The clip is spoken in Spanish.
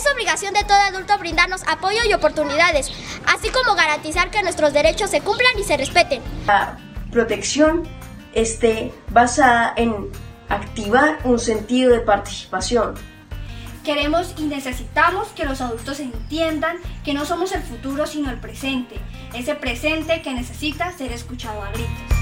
Es obligación de todo adulto brindarnos apoyo y oportunidades, así como garantizar que nuestros derechos se cumplan y se respeten. La protección esté basada en activar un sentido de participación. Queremos y necesitamos que los adultos entiendan que no somos el futuro sino el presente, ese presente que necesita ser escuchado a gritos.